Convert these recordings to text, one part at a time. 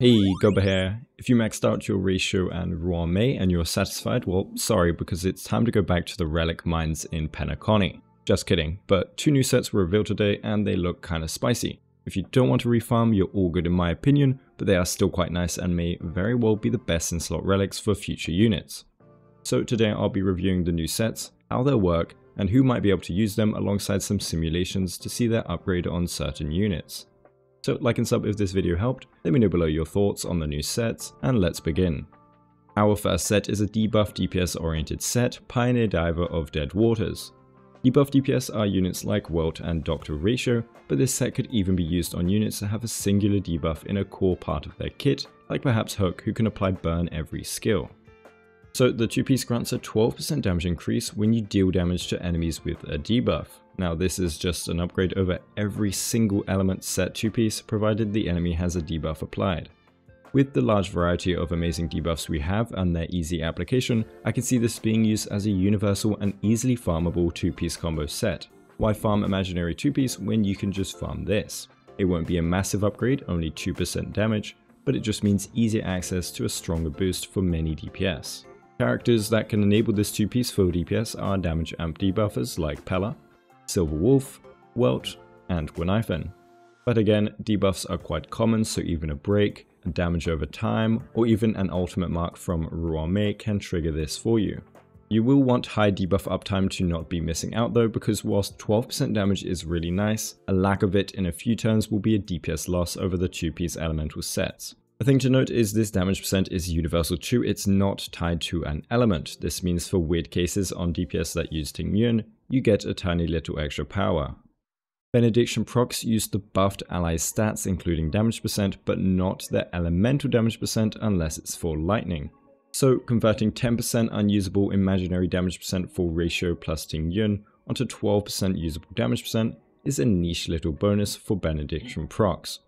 Hey, Guoba here. If you maxed out your ratio and Ruan-Mei and you're satisfied, well, sorry, because it's time to go back to the relic mines in Penacony. Just kidding, but two new sets were revealed today and they look kinda spicy. If you don't want to refarm, you're all good in my opinion, but they are still quite nice and may very well be the best in slot relics for future units. So today I'll be reviewing the new sets, how they'll work, and who might be able to use them alongside some simulations to see their upgrade on certain units. So like and sub if this video helped, let me know below your thoughts on the new sets, and let's begin. Our first set is a debuff DPS oriented set, Pioneer Diver of Dead Waters. Debuff DPS are units like Welt and Doctor Ratio, but this set could even be used on units that have a singular debuff in a core part of their kit, like perhaps Hook who can apply burn every skill. So the 2 piece grants a 12% damage increase when you deal damage to enemies with a debuff. Now this is just an upgrade over every single element set 2 piece provided the enemy has a debuff applied. With the large variety of amazing debuffs we have and their easy application, I can see this being used as a universal and easily farmable 2 piece combo set. Why farm imaginary 2 piece when you can just farm this? It won't be a massive upgrade, only 2% damage, but it just means easier access to a stronger boost for many DPS. Characters that can enable this 2-piece full DPS are damage amp debuffers like Pela, Silver Wolf, Welt, and Guinaifen. But again, debuffs are quite common, so even a break, a damage over time, or even an ultimate mark from Ruan-Mei can trigger this for you. You will want high debuff uptime to not be missing out though, because whilst 12% damage is really nice, a lack of it in a few turns will be a DPS loss over the 2-piece elemental sets. A thing to note is this damage percent is universal too, it's not tied to an element. This means for weird cases on DPS that use Ting Yun, you get a tiny little extra power. Benediction procs use the buffed ally stats including damage percent, but not their elemental damage percent unless it's for lightning. So converting 10% unusable imaginary damage percent for ratio plus Ting Yun onto 12% usable damage percent is a niche little bonus for Benediction procs.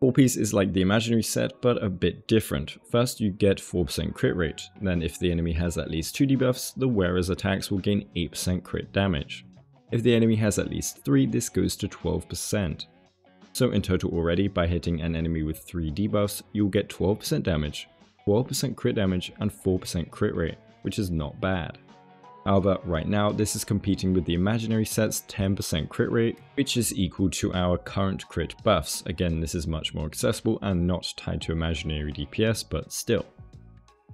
4 piece is like the imaginary set, but a bit different. First you get 4% crit rate, then if the enemy has at least 2 debuffs, the wearer's attacks will gain 8% crit damage. If the enemy has at least 3, this goes to 12%. So in total already, by hitting an enemy with 3 debuffs, you'll get 12% damage, 12% crit damage, and 4% crit rate, which is not bad. However, right now this is competing with the imaginary set's 10% crit rate, which is equal to our current crit buffs. Again, this is much more accessible and not tied to imaginary DPS, but still.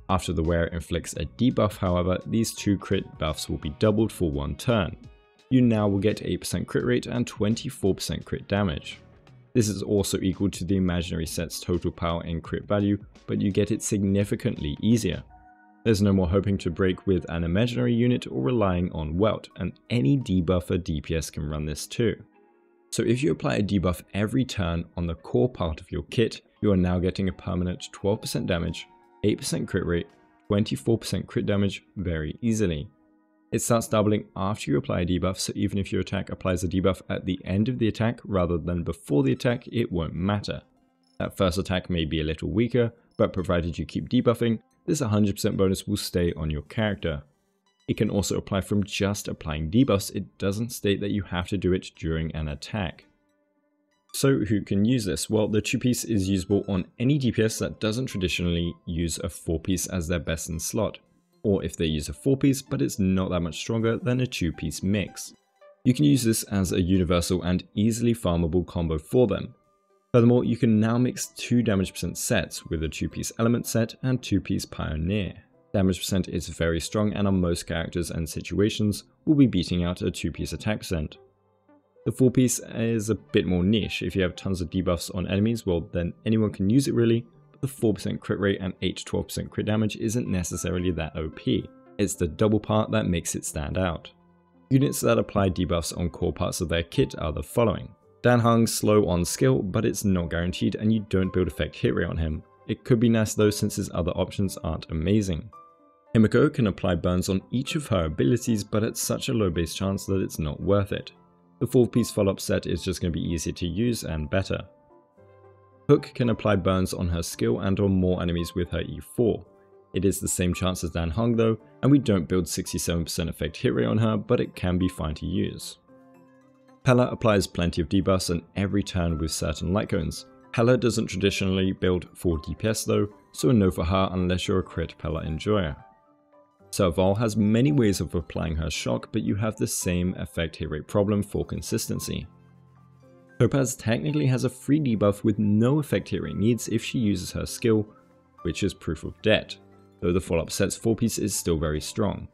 After the wearer inflicts a debuff, however, these two crit buffs will be doubled for one turn. You now will get 8% crit rate and 24% crit damage. This is also equal to the imaginary set's total power and crit value, but you get it significantly easier. There's no more hoping to break with an imaginary unit or relying on Welt, and any debuffer DPS can run this too. So if you apply a debuff every turn on the core part of your kit, you are now getting a permanent 12% damage, 8% crit rate, 24% crit damage very easily. It starts doubling after you apply a debuff, so even if your attack applies a debuff at the end of the attack rather than before the attack, it won't matter. That first attack may be a little weaker, but provided you keep debuffing, this 100% bonus will stay on your character. It can also apply from just applying debuffs, it doesn't state that you have to do it during an attack. So who can use this? Well, the 2-piece is usable on any DPS that doesn't traditionally use a 4-piece as their best in slot, or if they use a 4-piece but it's not that much stronger than a 2-piece mix. You can use this as a universal and easily farmable combo for them, Furthermore, you can now mix two damage percent sets with a 2-piece element set and 2-piece pioneer. Damage percent is very strong and on most characters and situations will be beating out a 2-piece attack percent. The 4-piece is a bit more niche, if you have tons of debuffs on enemies, well then anyone can use it really, but the 4% crit rate and 8-12% crit damage isn't necessarily that OP. It's the double part that makes it stand out. Units that apply debuffs on core parts of their kit are the following. Dan Heng's slow on skill, but it's not guaranteed and you don't build effect hit rate on him. It could be nice though since his other options aren't amazing. Himeko can apply burns on each of her abilities but at such a low base chance that it's not worth it. The 4 piece follow up set is just going to be easier to use and better. Hook can apply burns on her skill and on more enemies with her E4. It is the same chance as Dan Heng though, and we don't build 67% effect hit rate on her, but it can be fine to use. Pela applies plenty of debuffs on every turn with certain light cones. Pela doesn't traditionally build for DPS though, so a no for her unless you're a crit Pela enjoyer. Serval has many ways of applying her shock, but you have the same effect hit rate problem for consistency. Topaz technically has a free debuff with no effect hit rate needs if she uses her skill, which is Proof of Debt, though the follow-up set's 4 piece is still very strong.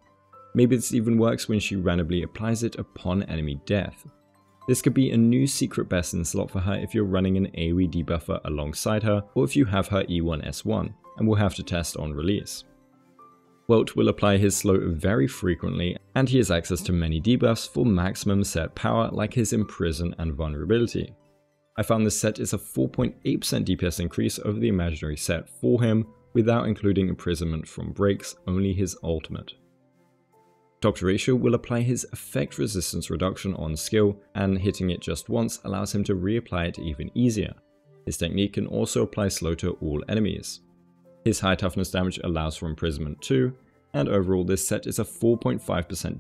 Maybe this even works when she randomly applies it upon enemy death. This could be a new secret best in slot for her if you're running an AoE debuffer alongside her, or if you have her E1S1, and we'll have to test on release. Welt will apply his slow very frequently, and he has access to many debuffs for maximum set power like his Imprison and Vulnerability. I found this set is a 4.8% DPS increase over the imaginary set for him, without including imprisonment from breaks, only his ultimate. Dr. Ratio will apply his effect resistance reduction on skill, and hitting it just once allows him to reapply it even easier. His technique can also apply slow to all enemies. His high toughness damage allows for imprisonment too, and overall this set is a 4.5%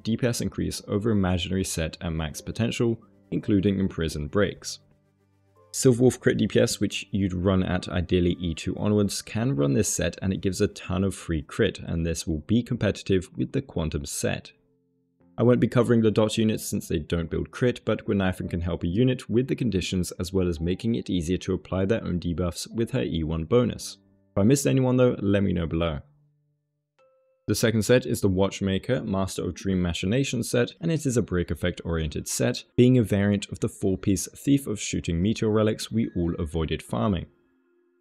DPS increase over imaginary set and max potential, including imprisoned breaks. Silverwolf crit DPS, which you'd run at ideally E2 onwards, can run this set and it gives a ton of free crit, and this will be competitive with the Quantum set. I won't be covering the dot units since they don't build crit, but Guinaifen can help a unit with the conditions as well as making it easier to apply their own debuffs with her E1 bonus. If I missed anyone though, let me know below. The second set is the Watchmaker Master of Dream Machination set, and it is a break effect oriented set, being a variant of the 4-piece Thief of Shooting Meteor Relics we all avoided farming.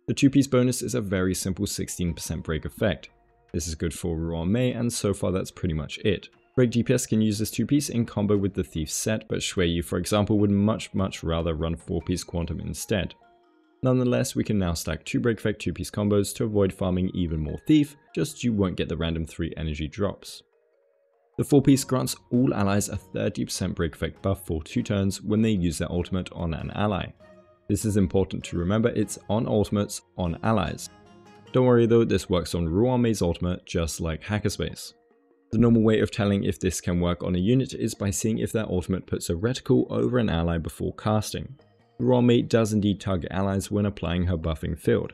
The 2-piece bonus is a very simple 16% break effect. This is good for Ruan Mei, and so far that's pretty much it. Break DPS can use this 2-piece in combo with the Thief set, but Xueyi for example would much much rather run 4-piece Quantum instead. Nonetheless, we can now stack 2 break effect 2 piece combos to avoid farming even more Thief, just you won't get the random 3 energy drops. The 4 piece grants all allies a 30% break effect buff for 2 turns when they use their ultimate on an ally. This is important to remember, it's on ultimates on allies. Don't worry though, this works on Ruan ultimate just like Hackerspace. The normal way of telling if this can work on a unit is by seeing if their ultimate puts a reticle over an ally before casting. Ruan does indeed target allies when applying her buffing field.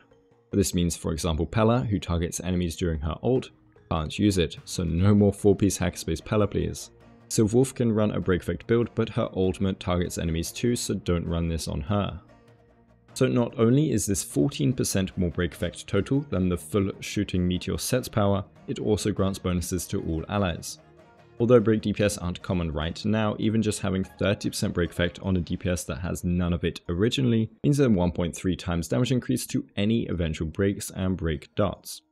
This means for example Pela, who targets enemies during her ult, can't use it, so no more 4-piece Hackerspace Pela please. Silverwolf can run a break effect build, but her ultimate targets enemies too, so don't run this on her. So not only is this 14% more break effect total than the full shooting meteor set's power, it also grants bonuses to all allies. Although break DPS aren't common right now, even just having 30% break effect on a DPS that has none of it originally means a 1.3 times damage increase to any eventual breaks and break dots.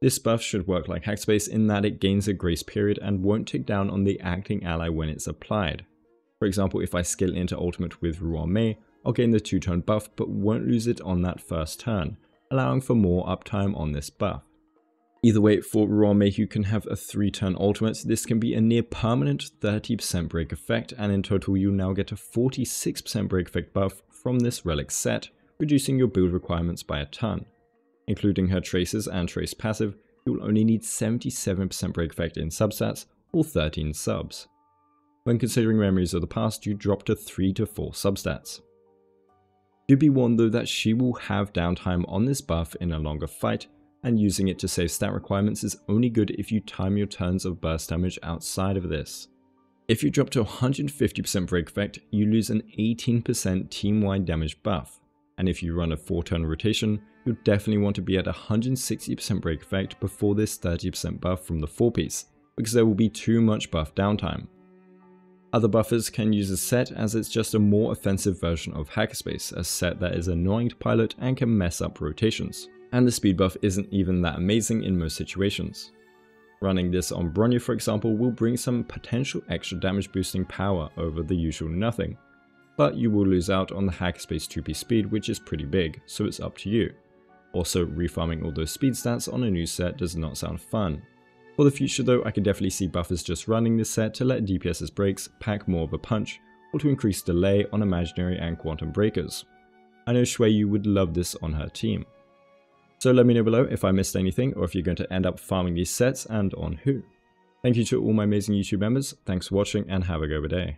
This buff should work like Hackerspace in that it gains a grace period and won't tick down on the acting ally when it's applied. For example, if I skill into ultimate with Ruan Mei, I'll gain the 2 turn buff but won't lose it on that first turn, allowing for more uptime on this buff. Either way, for Ruan who can have a 3 turn ultimate, this can be a near permanent 30% break effect, and in total you'll now get a 46% break effect buff from this relic set, reducing your build requirements by a ton. Including her traces and trace passive, you'll only need 77% break effect in substats, or 13 subs. When considering memories of the past, you drop to 3 to 4 substats. Do be warned though that she will have downtime on this buff in a longer fight, and using it to save stat requirements is only good if you time your turns of burst damage outside of this. If you drop to 150% break effect, you lose an 18% team-wide damage buff, and if you run a 4 turn rotation, you'll definitely want to be at 160% break effect before this 30% buff from the 4 piece, because there will be too much buff downtime. Other buffers can use a set as it's just a more offensive version of Hackerspace, a set that is annoying to pilot and can mess up rotations and the speed buff isn't even that amazing in most situations. Running this on Bronya for example will bring some potential extra damage boosting power over the usual nothing, but you will lose out on the Hackerspace 2p speed which is pretty big, so it's up to you. Also, refarming all those speed stats on a new set does not sound fun. For the future though, I could definitely see buffers just running this set to let DPS's breaks pack more of a punch, or to increase delay on imaginary and quantum breakers. I know Xueyi would love this on her team. So let me know below if I missed anything or if you're going to end up farming these sets and on who. Thank you to all my amazing YouTube members, thanks for watching and have a good day.